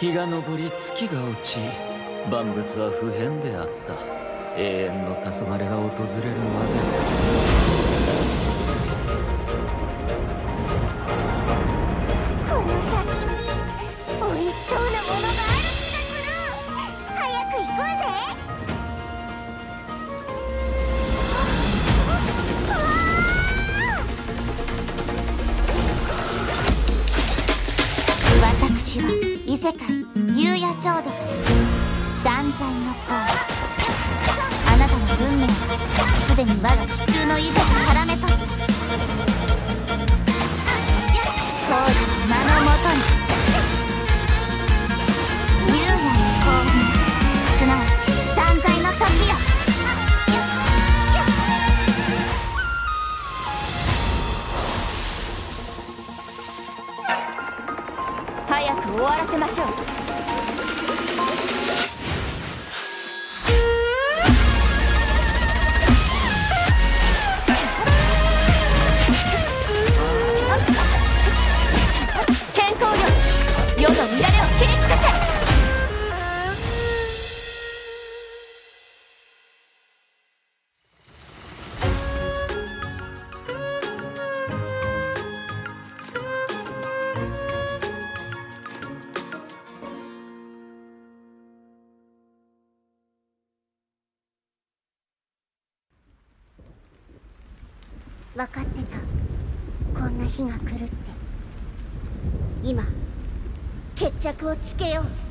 日が昇り月が落ち万物は不変であった。永遠の黄昏が訪れるまで。この先に美味しそうなものがある気がする。早く行こうぜ。わあ私は異世界夕夜浄土断罪の子終わらせましょう。分かってた。こんな日が来るって。今決着をつけよう。